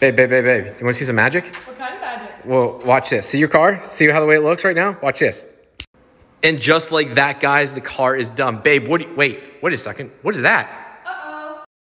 Babe, babe, babe, babe. You want to see some magic? What kind of magic? Well, watch this. See your car? See how the way it looks right now? Watch this. And just like that, guys, the car is done. Babe, what you, wait, wait a second. What is that?